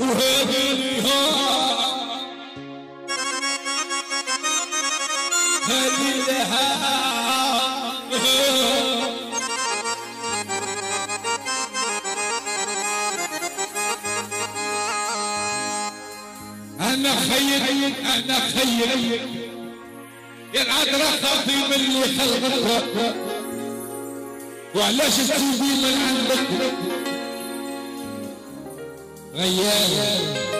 وهذه النهار هذه لها أنا خير أنا خير. يلعب رخصي من اللي خلقك وعلاش تسوي من عندك؟ غيال.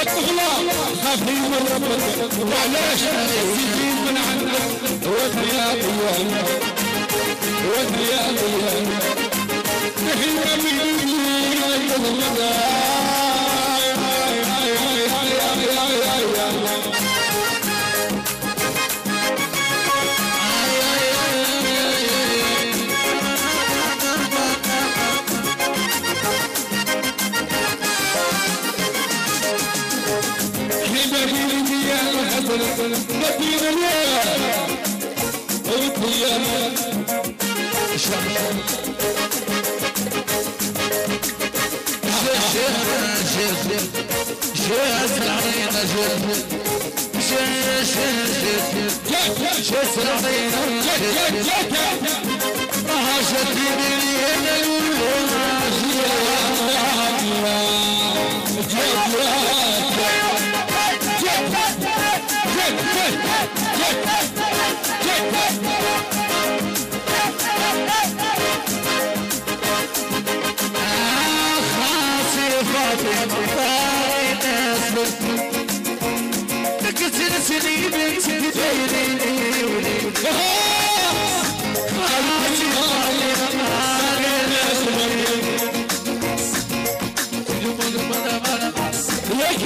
خير والطغلا خافي من ربك وعلاش تزيد من عندك وثيا ضيان وثيا ضيان نحن من شاسر علينا جد شاسر علينا جد ما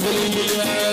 Hallelujah.